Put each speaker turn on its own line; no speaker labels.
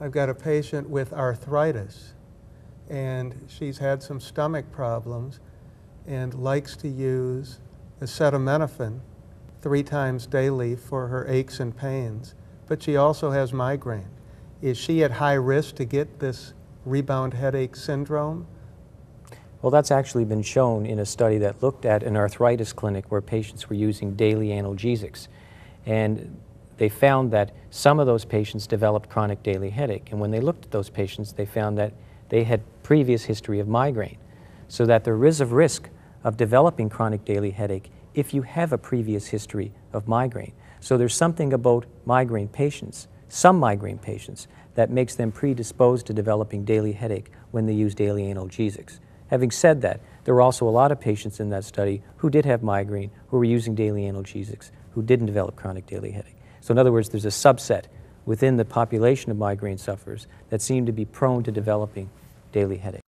I've got a patient with arthritis, and she's had some stomach problems and likes to use acetaminophen three times daily for her aches and pains, but she also has migraine. Is she at high risk to get this rebound headache syndrome?
Well, that's actually been shown in a study that looked at an arthritis clinic where patients were using daily analgesics. And they found that some of those patients developed chronic daily headache. And when they looked at those patients, they found that they had previous history of migraine. So that there is a risk of developing chronic daily headache if you have a previous history of migraine. So there's something about migraine patients, some migraine patients, that makes them predisposed to developing daily headache when they use daily analgesics. Having said that, there were also a lot of patients in that study who did have migraine, who were using daily analgesics, who didn't develop chronic daily headache. So in other words, there's a subset within the population of migraine sufferers that seem to be prone to developing daily headache.